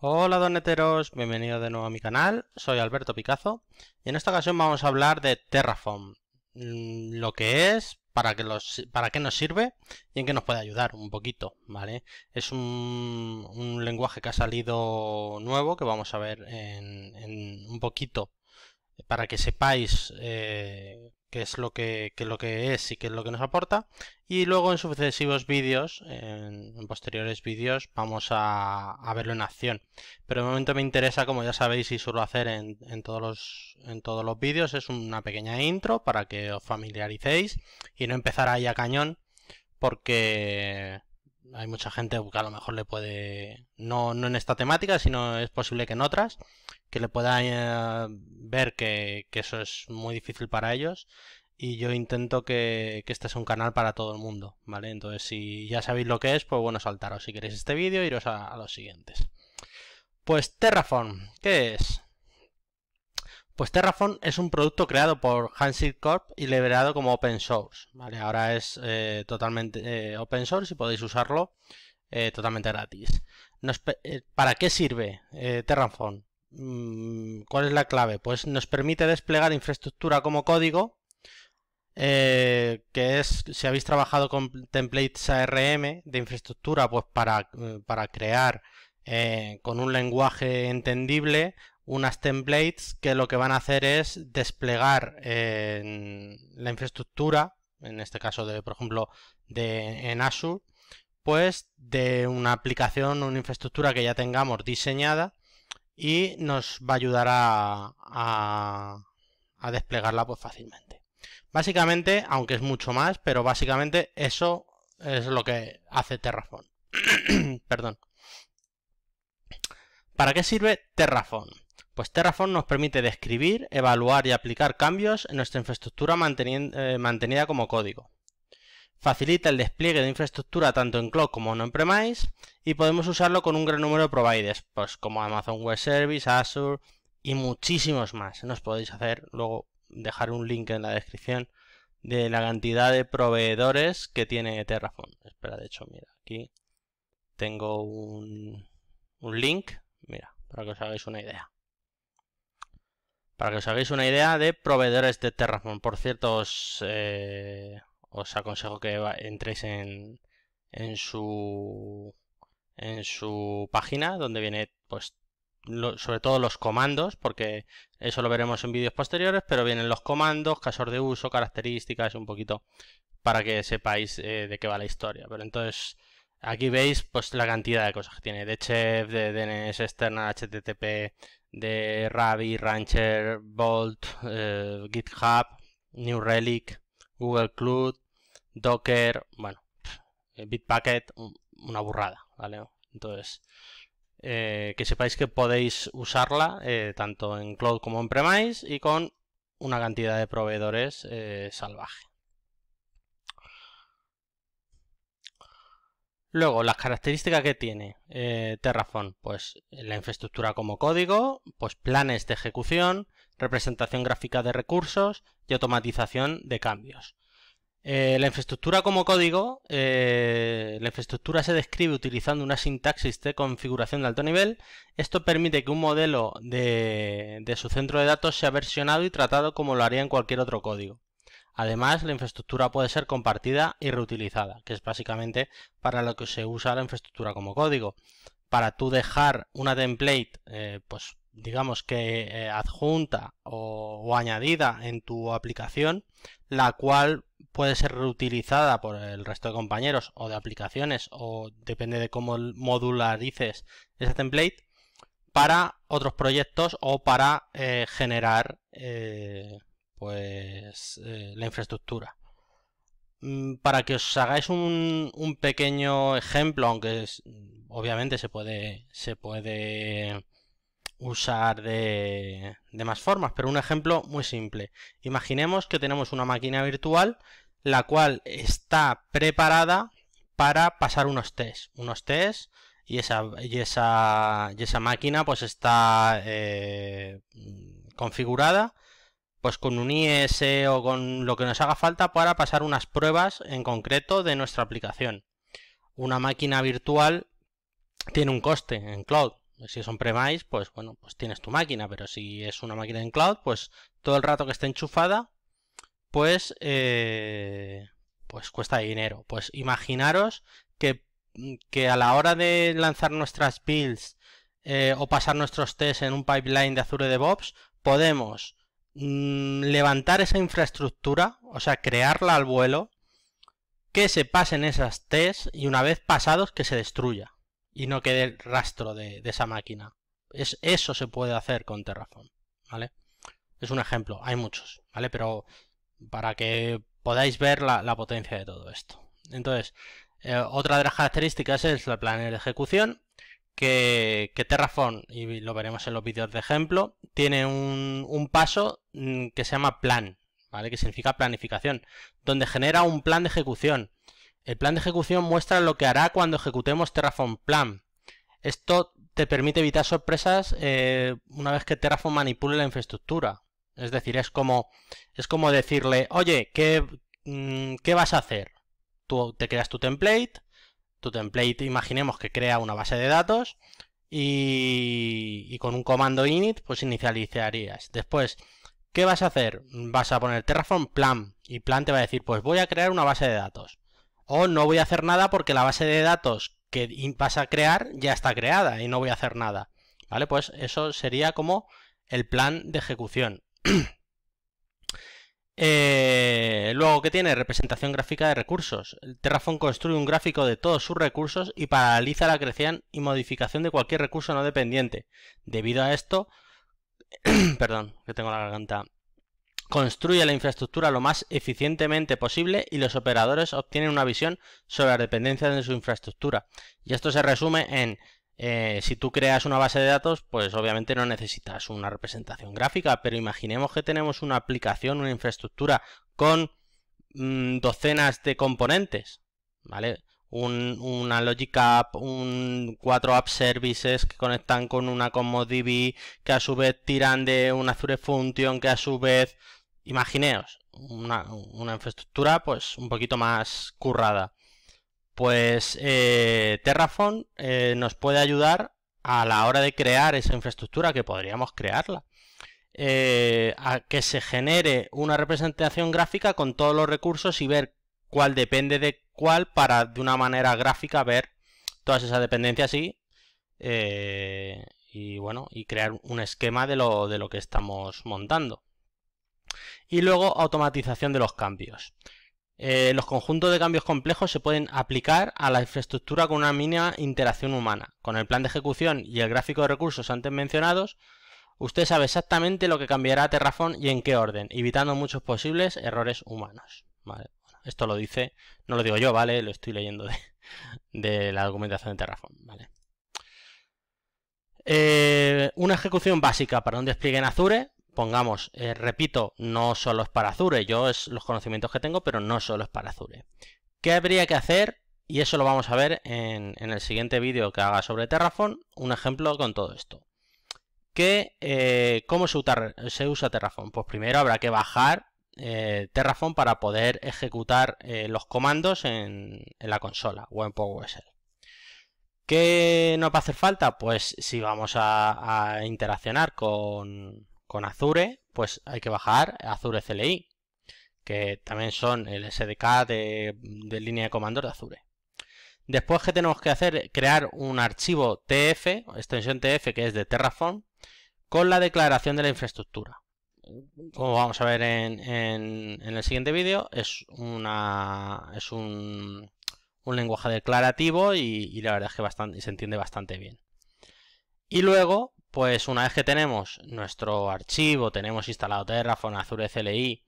Hola doneteros, bienvenidos de nuevo a mi canal, soy Alberto Picazo y en esta ocasión vamos a hablar de Terraform, mm, lo que es, para qué, los, para qué nos sirve y en qué nos puede ayudar un poquito, ¿vale? Es un, lenguaje que ha salido nuevo que vamos a ver en, un poquito para que sepáis eh, qué es lo que, lo que es y qué es lo que nos aporta. Y luego en sucesivos vídeos en, posteriores vídeos vamos a, verlo en acción. Pero de momento me interesa como ya sabéis y suelo hacer en, todos los en todos los vídeos es una pequeña intro para que os familiaricéis y no empezar ahí a cañón porque hay mucha gente que a lo mejor le puede no, no en esta temática sino es posible que en otras que le pueda eh, ver que, eso es muy difícil para ellos y yo intento que, este sea un canal para todo el mundo, ¿vale? Entonces si ya sabéis lo que es, pues bueno, saltaros si queréis este vídeo, iros a, los siguientes. Pues Terraform, ¿qué es? Pues Terraform es un producto creado por Hansit Corp y liberado como open source, ¿vale? Ahora es eh, totalmente eh, open source y podéis usarlo totalmente gratis. ¿Para qué sirve Terraform? Mm, ¿Cuál es la clave? Pues nos permite desplegar infraestructura como código, eh, que es, si habéis trabajado con templates ARM de infraestructura, pues para, eh, para crear eh, con un lenguaje entendible unas templates que lo que van a hacer es desplegar la infraestructura, en este caso de, por ejemplo, de, en Azure, pues de una aplicación, una infraestructura que ya tengamos diseñada y nos va a ayudar a, desplegarla pues fácilmente. Básicamente, aunque es mucho más, pero básicamente eso es lo que hace Terraform. Perdón. ¿Para qué sirve Terraform? Pues Terraform nos permite describir, evaluar y aplicar cambios en nuestra infraestructura eh, mantenida como código. Facilita el despliegue de infraestructura tanto en cloud como en on-premise y podemos usarlo con un gran número de providers, pues como Amazon Web Service, Azure y muchísimos más. Nos podéis hacer luego dejar un link en la descripción de la cantidad de proveedores que tiene Terraform. Espera, de hecho, mira, aquí tengo un, un link, mira, para que os hagáis una idea. Para que os hagáis una idea de proveedores de Terraform. Por cierto, os, eh, os aconsejo que entréis en, en su en su página donde viene pues sobre todo los comandos porque eso lo veremos en vídeos posteriores pero vienen los comandos casos de uso características un poquito para que sepáis eh, de qué va la historia pero entonces aquí veis pues la cantidad de cosas que tiene de chef de DNS externa http de Ravi Rancher Bolt eh, GitHub New Relic Google Cloud, Docker, bueno, eh, Bitbucket, una burrada, ¿vale? Entonces, eh, que sepáis que podéis usarla eh, tanto en cloud como en premise y con una cantidad de proveedores salvaje. Luego, las características que tiene Terraform, pues la infraestructura como código, pues planes de ejecución, representación gráfica de recursos y automatización de cambios. Eh, la infraestructura como código, eh, la infraestructura se describe utilizando una sintaxis de configuración de alto nivel. Esto permite que un modelo de, de su centro de datos sea versionado y tratado como lo haría en cualquier otro código. Además, la infraestructura puede ser compartida y reutilizada, que es básicamente para lo que se usa la infraestructura como código. Para tú dejar una template, eh, pues digamos que eh, adjunta o, añadida en tu aplicación, la cual puede ser reutilizada por el resto de compañeros o de aplicaciones o depende de cómo modularices esa template para otros proyectos o para eh, generar pues la infraestructura. Mm, para que os hagáis un, un pequeño ejemplo, aunque obviamente se puede, se puede usar de, más formas, pero un ejemplo muy simple. Imaginemos que tenemos una máquina virtual la cual está preparada para pasar unos test, unos y esa, y esa, y esa máquina pues está eh, configurada pues con un IS o con lo que nos haga falta para pasar unas pruebas en concreto de nuestra aplicación. Una máquina virtual tiene un coste en cloud, Si es on-premise, pues bueno, pues tienes tu máquina, pero si es una máquina en cloud, pues todo el rato que esté enchufada, pues, eh, pues cuesta dinero. Pues imaginaros que, que, a la hora de lanzar nuestras builds eh, o pasar nuestros tests en un pipeline de Azure DevOps, podemos levantar esa infraestructura, o sea, crearla al vuelo, que se pasen esas tests y una vez pasados que se destruya y no quede rastro de, esa máquina. Es, eso se puede hacer con Terraform, ¿vale? Es un ejemplo, hay muchos, ¿vale? Pero para que podáis ver la, potencia de todo esto. Entonces, eh, otra de las características es la planner de ejecución, que, Terraform, y lo veremos en los vídeos de ejemplo, tiene un, un paso mm, que se llama plan, ¿vale? Que significa planificación, donde genera un plan de ejecución. El plan de ejecución muestra lo que hará cuando ejecutemos Terraform Plan. Esto te permite evitar sorpresas eh, una vez que Terraform manipule la infraestructura. Es decir, es como, es como decirle, oye, ¿qué, mm, ¿qué vas a hacer? Tú te creas tu template, tu template imaginemos que crea una base de datos y, con un comando init pues inicializarías. Después, ¿qué vas a hacer? Vas a poner Terraform Plan y Plan te va a decir, pues voy a crear una base de datos o no voy a hacer nada porque la base de datos que vas a crear ya está creada y no voy a hacer nada. ¿Vale? Pues eso sería como el plan de ejecución. Eh, luego, ¿qué tiene? Representación gráfica de recursos. El Terraform construye un gráfico de todos sus recursos y paraliza la creación y modificación de cualquier recurso no dependiente. Debido a esto, perdón, que tengo la garganta construye la infraestructura lo más eficientemente posible y los operadores obtienen una visión sobre la dependencia de su infraestructura. Y esto se resume en, eh, si tú creas una base de datos, pues obviamente no necesitas una representación gráfica, pero imaginemos que tenemos una aplicación, una infraestructura con mm, docenas de componentes, ¿vale? una Logic App, un, cuatro App Services que conectan con una DB, que a su vez tiran de una Azure Function, que a su vez Imagineos una, infraestructura pues un poquito más currada. Pues eh, Terraform eh, nos puede ayudar a la hora de crear esa infraestructura que podríamos crearla. Eh, a que se genere una representación gráfica con todos los recursos y ver cuál depende de cuál para de una manera gráfica ver todas esas dependencias y, y bueno y crear un esquema de lo, de lo que estamos montando. Y luego automatización de los cambios. Eh, los conjuntos de cambios complejos se pueden aplicar a la infraestructura con una mínima interacción humana. Con el plan de ejecución y el gráfico de recursos antes mencionados, usted sabe exactamente lo que cambiará Terraform y en qué orden, evitando muchos posibles errores humanos. esto lo dice, no lo digo yo, ¿vale? Lo estoy leyendo de, la documentación de Terraform, ¿vale? Eh, una ejecución básica para un despliegue en Azure pongamos, eh, repito, no solo es para Azure, yo es los conocimientos que tengo, pero no solo es para Azure. ¿Qué habría que hacer? Y eso lo vamos a ver en, el siguiente vídeo que haga sobre Terraform, un ejemplo con todo esto. ¿Qué, eh, ¿Cómo se usa, Terraform? Pues primero habrá que bajar eh, Terraform para poder ejecutar los comandos en, la consola o en PowerShell. ¿Qué nos va a hacer falta? Pues si vamos a interaccionar con, con Azure, pues hay que bajar Azure CLI, que también son el SDK de, línea de comandos de Azure. Después que tenemos que hacer, crear un archivo TF, extensión TF que es de Terraform, con la declaración de la infraestructura. Como vamos a ver en, el siguiente vídeo, es, una, es un, lenguaje declarativo y, y, la verdad es que bastante, se entiende bastante bien. Y luego, pues una vez que tenemos nuestro archivo, tenemos instalado Terraform, Azure CLI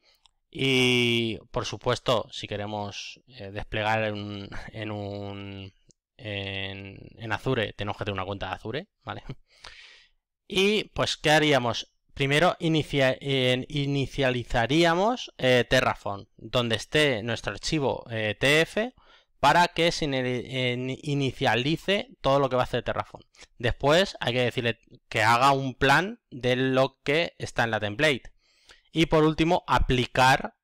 y por supuesto si queremos eh, desplegar en, un en, Azure tenemos que tener una cuenta de Azure, ¿vale? Y pues ¿qué haríamos? Primero inicializaríamos eh, Terraform, donde esté nuestro archivo eh, TF para que se inicialice todo lo que va a hacer Terraform. Después hay que decirle que haga un plan de lo que está en la template. Y por último, aplicar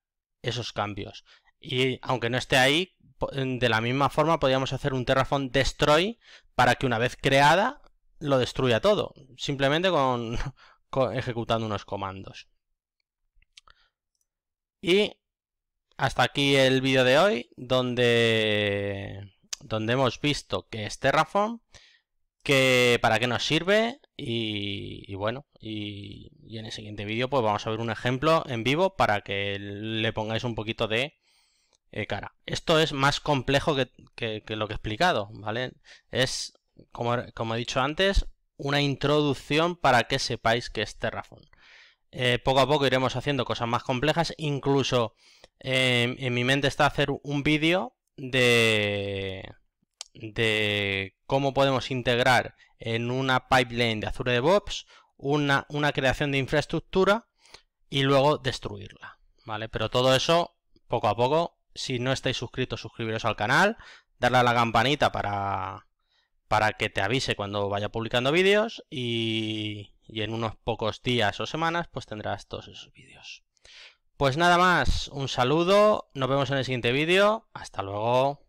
esos cambios. Y aunque no esté ahí, de la misma forma podríamos hacer un Terraform destroy para que una vez creada lo destruya todo, simplemente con, ejecutando unos comandos. Y hasta aquí el vídeo de hoy, donde, donde hemos visto que es Terraform, que para qué nos sirve y, bueno, y, en el siguiente vídeo pues vamos a ver un ejemplo en vivo para que le pongáis un poquito de eh, cara. Esto es más complejo que, lo que he explicado, ¿vale? Es, como, como, he dicho antes, una introducción para que sepáis que es Terraform. Eh, poco a poco iremos haciendo cosas más complejas, incluso eh, en mi mente está hacer un vídeo de de cómo podemos integrar en una pipeline de Azure DevOps una, una creación de infraestructura y luego destruirla, ¿vale? Pero todo eso, poco a poco, si no estáis suscritos, suscribiros al canal, darle a la campanita para, para que te avise cuando vaya publicando vídeos y, y en unos pocos días o semanas pues tendrás todos esos vídeos. Pues nada más, un saludo, nos vemos en el siguiente vídeo, hasta luego.